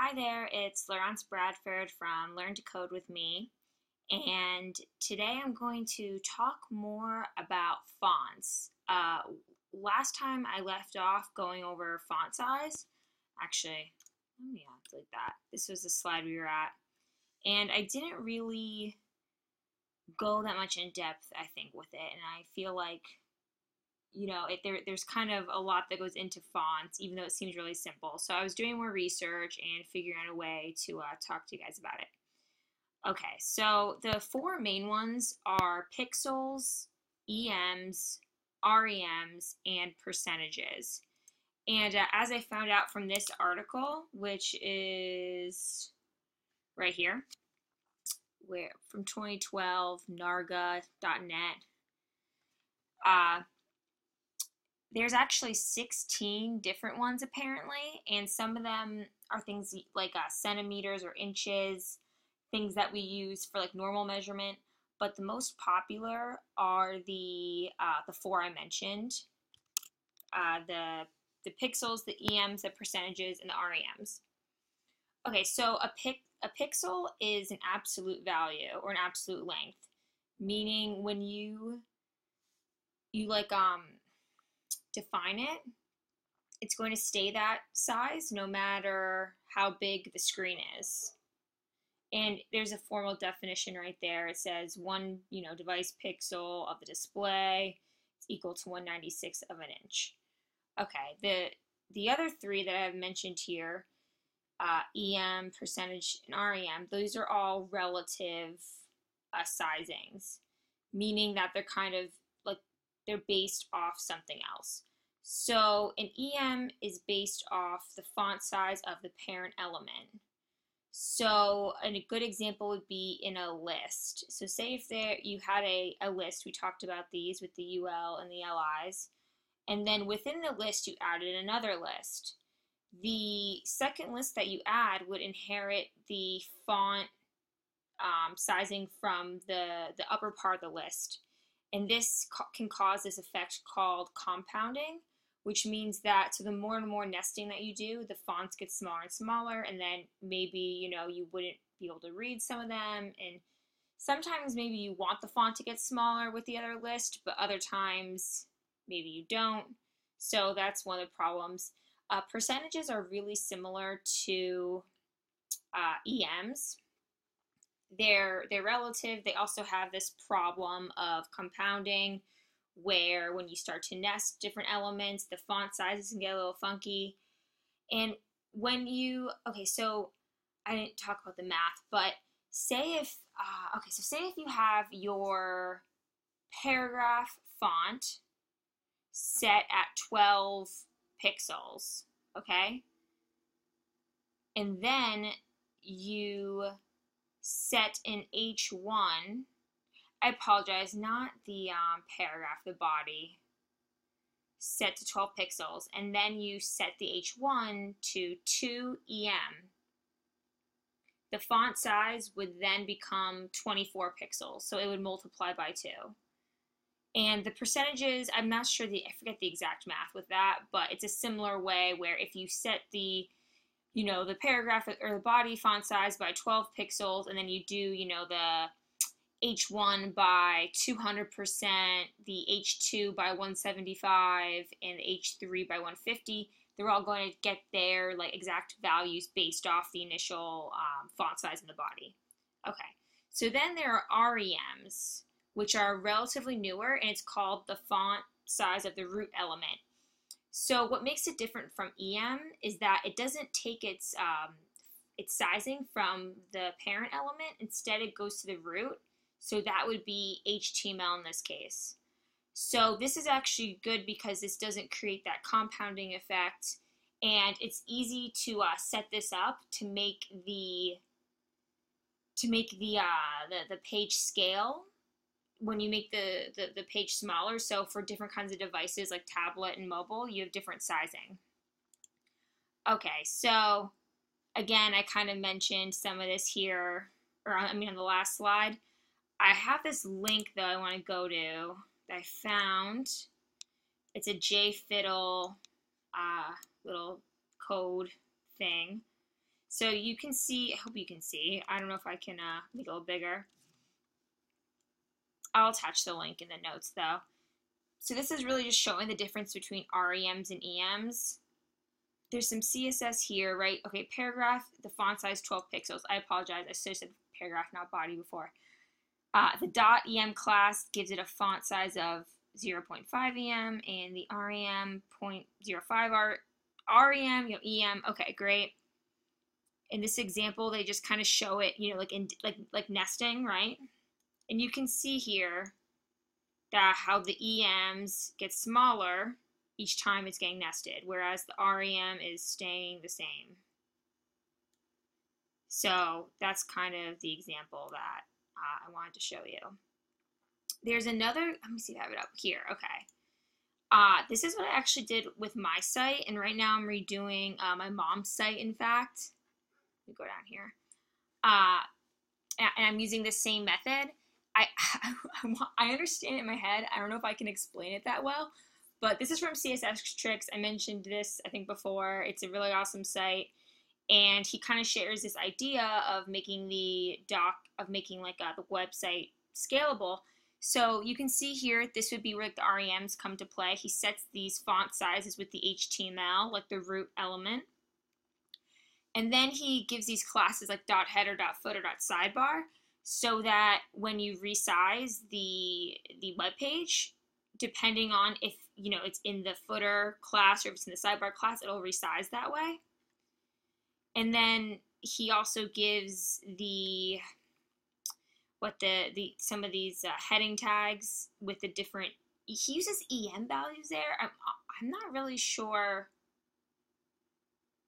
Hi there, it's Laurence Bradford from Learn to Code with me, and today I'm going to talk more about fonts. Uh, last time I left off going over font size, actually, let me delete that. This was the slide we were at, and I didn't really go that much in depth, I think, with it, and I feel like you know, it, there, there's kind of a lot that goes into fonts, even though it seems really simple. So I was doing more research and figuring out a way to uh, talk to you guys about it. Okay, so the four main ones are pixels, EMs, REMs, and percentages. And uh, as I found out from this article, which is right here, where from 2012, narga.net, uh, there's actually 16 different ones apparently, and some of them are things like uh, centimeters or inches, things that we use for like normal measurement. But the most popular are the uh, the four I mentioned, uh, the the pixels, the EMs, the percentages, and the REMs. Okay, so a pic a pixel is an absolute value or an absolute length, meaning when you you like um define it, it's going to stay that size no matter how big the screen is. And there's a formal definition right there. It says one, you know, device pixel of the display is equal to 196 of an inch. Okay, the the other three that I've mentioned here, uh, EM, percentage, and REM, those are all relative uh, sizings, meaning that they're kind of like they're based off something else. So an EM is based off the font size of the parent element. So a good example would be in a list. So say if there you had a, a list, we talked about these with the UL and the LIs, and then within the list you added another list. The second list that you add would inherit the font um, sizing from the, the upper part of the list. And this can cause this effect called compounding, which means that so the more and more nesting that you do, the fonts get smaller and smaller, and then maybe you know you wouldn't be able to read some of them, and sometimes maybe you want the font to get smaller with the other list, but other times maybe you don't. So that's one of the problems. Uh, percentages are really similar to uh, EMs. They're they're relative. They also have this problem of compounding where when you start to nest different elements, the font sizes can get a little funky. And when you, okay, so I didn't talk about the math, but say if, uh, okay, so say if you have your paragraph font set at 12 pixels, okay? And then you set an H1 I apologize, not the um, paragraph, the body, set to 12 pixels, and then you set the H1 to 2 EM. The font size would then become 24 pixels, so it would multiply by 2. And the percentages, I'm not sure the, I forget the exact math with that, but it's a similar way where if you set the, you know, the paragraph or the body font size by 12 pixels, and then you do, you know, the H1 by 200%, the H2 by 175, and the H3 by 150. They're all going to get their like exact values based off the initial um, font size in the body. Okay, so then there are REMs, which are relatively newer, and it's called the font size of the root element. So what makes it different from EM is that it doesn't take its um, its sizing from the parent element. Instead, it goes to the root so that would be HTML in this case. So this is actually good because this doesn't create that compounding effect and it's easy to uh, set this up to make the to make the, uh, the the page scale when you make the, the, the page smaller. So for different kinds of devices like tablet and mobile, you have different sizing. Okay, so again, I kind of mentioned some of this here, or I mean on the last slide. I have this link though I want to go to that I found. It's a JFiddle uh, little code thing. So you can see, I hope you can see. I don't know if I can uh, make it a little bigger. I'll attach the link in the notes though. So this is really just showing the difference between REMs and EMs. There's some CSS here, right? Okay, paragraph, the font size 12 pixels. I apologize, I said paragraph, not body before. Uh, the .em class gives it a font size of 0.5 em and the rem 0.05 R, rem, you know, em. Okay, great. In this example, they just kind of show it, you know, like in like like nesting, right? And you can see here that how the EMs get smaller each time it's getting nested, whereas the REM is staying the same. So that's kind of the example that uh, I wanted to show you. There's another, let me see if I have it up here. Okay. Uh, this is what I actually did with my site, and right now I'm redoing uh, my mom's site, in fact. Let me go down here. Uh, and I'm using the same method. I, I understand it in my head. I don't know if I can explain it that well, but this is from CSS Tricks. I mentioned this, I think, before. It's a really awesome site. And he kind of shares this idea of making the doc, of making like a, the website scalable. So you can see here, this would be where the REMs come to play. He sets these font sizes with the HTML, like the root element. And then he gives these classes like dot header, dot footer, dot sidebar, so that when you resize the the web page, depending on if you know it's in the footer class or if it's in the sidebar class, it'll resize that way. And then he also gives the what the the some of these uh, heading tags with the different he uses em values there. I'm i'm not really sure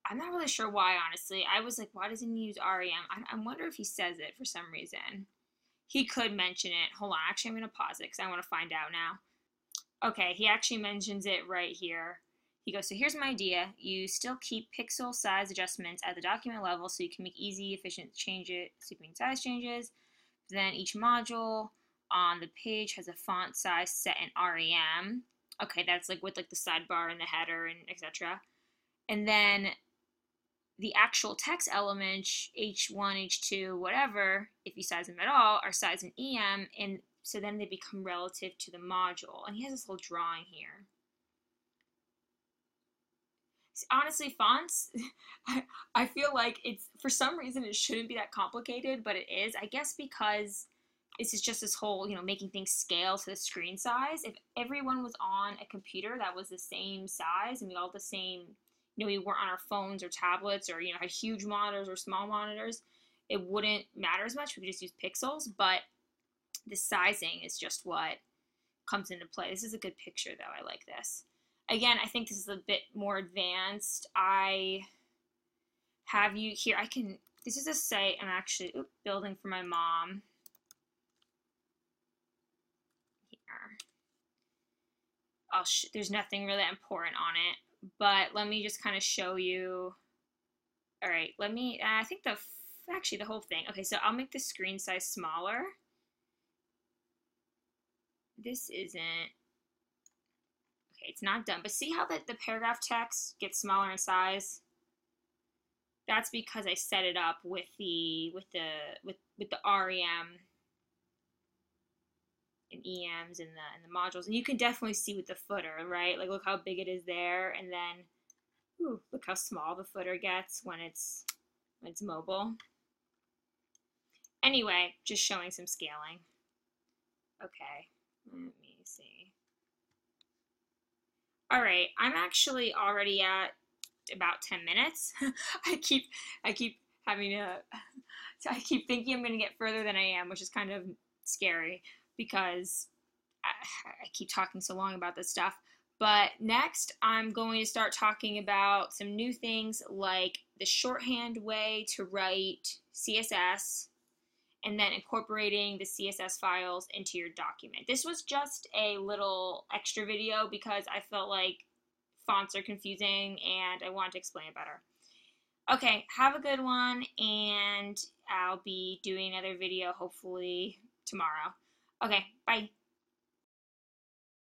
i'm not really sure why honestly. I was like why doesn't he use rem i, I wonder if he says it for some reason. He could mention it. Hold on actually i'm going to pause it because i want to find out now. Okay he actually mentions it right here he goes, so here's my idea. You still keep pixel size adjustments at the document level so you can make easy, efficient change it, so you can make size changes. Then each module on the page has a font size set in REM. Okay, that's like with like the sidebar and the header and etc. And then the actual text elements, H1, H2, whatever, if you size them at all, are sized in EM, and so then they become relative to the module. And he has this little drawing here honestly fonts I, I feel like it's for some reason it shouldn't be that complicated but it is. I guess because this is just this whole you know making things scale to the screen size. If everyone was on a computer that was the same size and we all the same you know we weren't on our phones or tablets or you know had huge monitors or small monitors it wouldn't matter as much. We could just use pixels but the sizing is just what comes into play. This is a good picture though. I like this again, I think this is a bit more advanced. I have you here. I can, this is a site I'm actually oops, building for my mom. Here. Oh, I'll there's nothing really important on it, but let me just kind of show you. All right, let me, uh, I think the, actually the whole thing. Okay, so I'll make the screen size smaller. This isn't, it's not done. But see how the, the paragraph text gets smaller in size? That's because I set it up with the with the with with the REM and EMs and the and the modules. And you can definitely see with the footer, right? Like look how big it is there and then ooh, look how small the footer gets when it's when it's mobile. Anyway, just showing some scaling. Okay, let me all right, I'm actually already at about 10 minutes. I keep I keep having to I keep thinking I'm going to get further than I am, which is kind of scary because I, I keep talking so long about this stuff. But next, I'm going to start talking about some new things like the shorthand way to write CSS and then incorporating the CSS files into your document. This was just a little extra video because I felt like fonts are confusing and I wanted to explain it better. Okay, have a good one, and I'll be doing another video hopefully tomorrow. Okay, bye.